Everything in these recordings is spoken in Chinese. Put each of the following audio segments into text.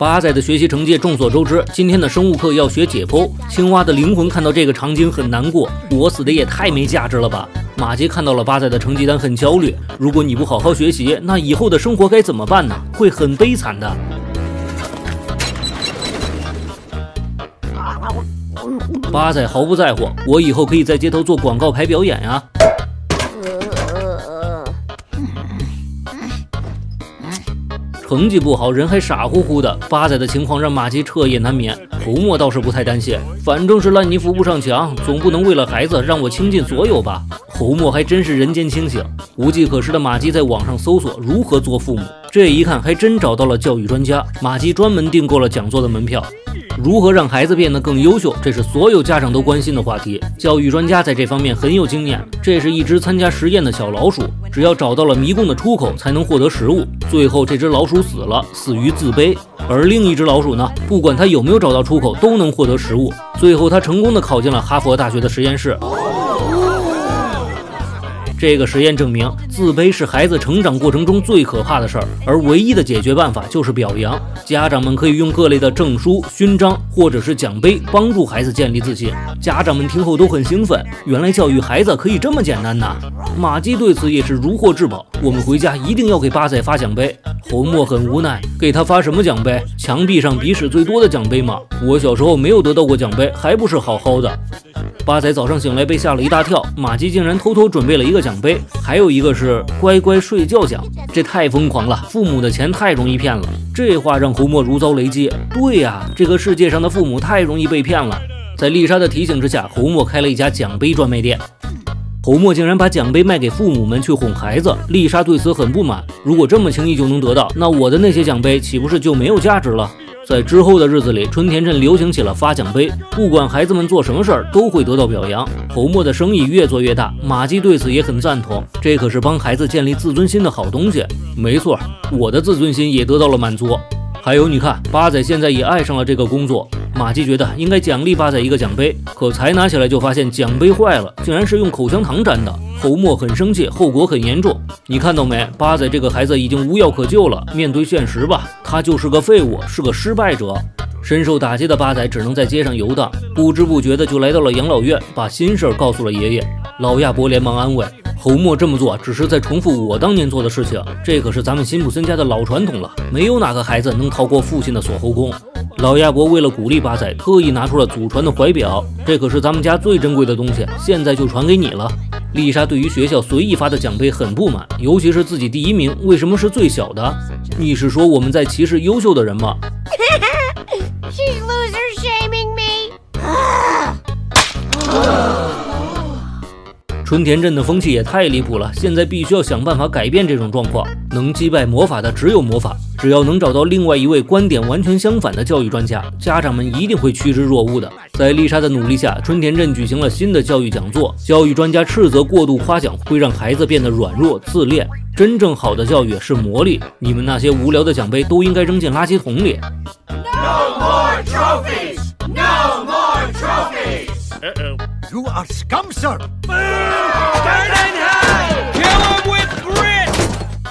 八仔的学习成绩众所周知，今天的生物课要学解剖。青蛙的灵魂看到这个场景很难过，我死的也太没价值了吧！马杰看到了八仔的成绩单很焦虑，如果你不好好学习，那以后的生活该怎么办呢？会很悲惨的。八仔毫不在乎，我以后可以在街头做广告牌表演呀。成绩不好，人还傻乎乎的。发仔的情况让马吉彻夜难眠。侯墨倒是不太担心，反正是烂泥扶不上墙，总不能为了孩子让我倾尽所有吧。侯墨还真是人间清醒。无计可施的马吉在网上搜索如何做父母，这一看还真找到了教育专家。马吉专门订购了讲座的门票。如何让孩子变得更优秀，这是所有家长都关心的话题。教育专家在这方面很有经验。这是一只参加实验的小老鼠，只要找到了迷宫的出口，才能获得食物。最后，这只老鼠死了，死于自卑。而另一只老鼠呢？不管它有没有找到出口，都能获得食物。最后，他成功的考进了哈佛大学的实验室。这个实验证明，自卑是孩子成长过程中最可怕的事儿，而唯一的解决办法就是表扬。家长们可以用各类的证书、勋章或者是奖杯帮助孩子建立自信。家长们听后都很兴奋，原来教育孩子可以这么简单呐！马基对此也是如获至宝。我们回家一定要给八仔发奖杯。侯墨很无奈，给他发什么奖杯？墙壁上鼻屎最多的奖杯吗？我小时候没有得到过奖杯，还不是好好的。八仔早上醒来被吓了一大跳，马基竟然偷偷准备了一个奖奖杯，还有一个是乖乖睡觉奖，这太疯狂了！父母的钱太容易骗了，这话让侯墨如遭雷击。对呀，这个世界上的父母太容易被骗了。在丽莎的提醒之下，侯墨开了一家奖杯专卖店。侯墨竟然把奖杯卖给父母们去哄孩子，丽莎对此很不满。如果这么轻易就能得到，那我的那些奖杯岂不是就没有价值了？在之后的日子里，春田镇流行起了发奖杯，不管孩子们做什么事儿，都会得到表扬。侯墨的生意越做越大，马季对此也很赞同，这可是帮孩子建立自尊心的好东西。没错，我的自尊心也得到了满足。还有，你看，八仔现在也爱上了这个工作。马季觉得应该奖励八仔一个奖杯，可才拿起来就发现奖杯坏了，竟然是用口香糖粘的。侯默很生气，后果很严重。你看到没？八仔这个孩子已经无药可救了。面对现实吧，他就是个废物，是个失败者。深受打击的八仔只能在街上游荡，不知不觉的就来到了养老院，把心事儿告诉了爷爷。老亚伯连忙安慰。侯默这么做只是在重复我当年做的事情，这可是咱们辛普森家的老传统了，没有哪个孩子能逃过父亲的锁喉功。老亚伯为了鼓励八仔，特意拿出了祖传的怀表，这可是咱们家最珍贵的东西，现在就传给你了。丽莎对于学校随意发的奖杯很不满，尤其是自己第一名为什么是最小的？你是说我们在歧视优秀的人吗？春田镇的风气也太离谱了，现在必须要想办法改变这种状况。能击败魔法的只有魔法，只要能找到另外一位观点完全相反的教育专家，家长们一定会趋之若鹜的。在丽莎的努力下，春田镇举行了新的教育讲座。教育专家斥责过度夸奖会让孩子变得软弱自恋，真正好的教育是魔力。你们那些无聊的奖杯都应该扔进垃圾桶里。No more trophies! No more trophies! You are scum, sir. Kill him with grit.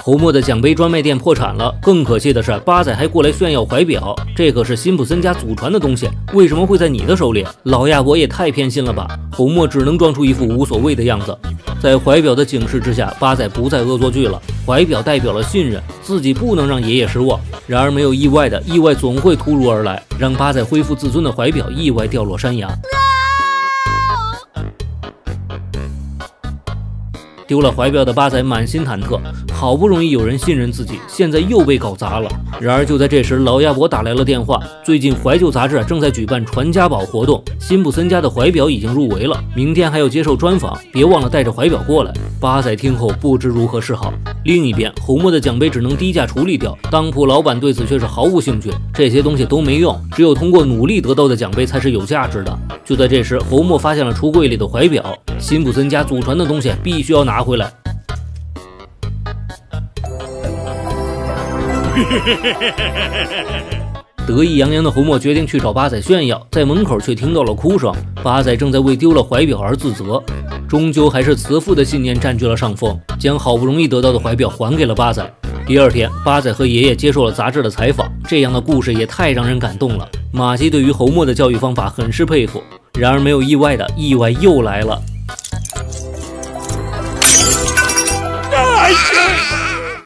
侯墨的奖杯专卖店破产了。更可气的是，八仔还过来炫耀怀表，这可是辛普森家祖传的东西，为什么会在你的手里？老亚伯也太偏心了吧！侯墨只能装出一副无所谓的样子。在怀表的警示之下，八仔不再恶作剧了。怀表代表了信任，自己不能让爷爷失望。然而没有意外的，意外总会突如而来，让八仔恢复自尊的怀表意外掉落山崖。丢了怀表的八仔满心忐忑，好不容易有人信任自己，现在又被搞砸了。然而就在这时，老亚伯打来了电话，最近怀旧杂志正在举办传家宝活动，辛普森家的怀表已经入围了，明天还要接受专访，别忘了带着怀表过来。八仔听后不知如何是好。另一边，侯墨的奖杯只能低价处理掉，当铺老板对此却是毫无兴趣，这些东西都没用，只有通过努力得到的奖杯才是有价值的。就在这时，侯墨发现了橱柜里的怀表，辛普森家祖传的东西必须要。拿回来。得意洋洋的侯墨决定去找八仔炫耀，在门口却听到了哭声。八仔正在为丢了怀表而自责，终究还是慈父的信念占据了上风，将好不容易得到的怀表还给了八仔。第二天，八仔和爷爷接受了杂志的采访。这样的故事也太让人感动了。马基对于侯墨的教育方法很是佩服。然而没有意外的意外又来了。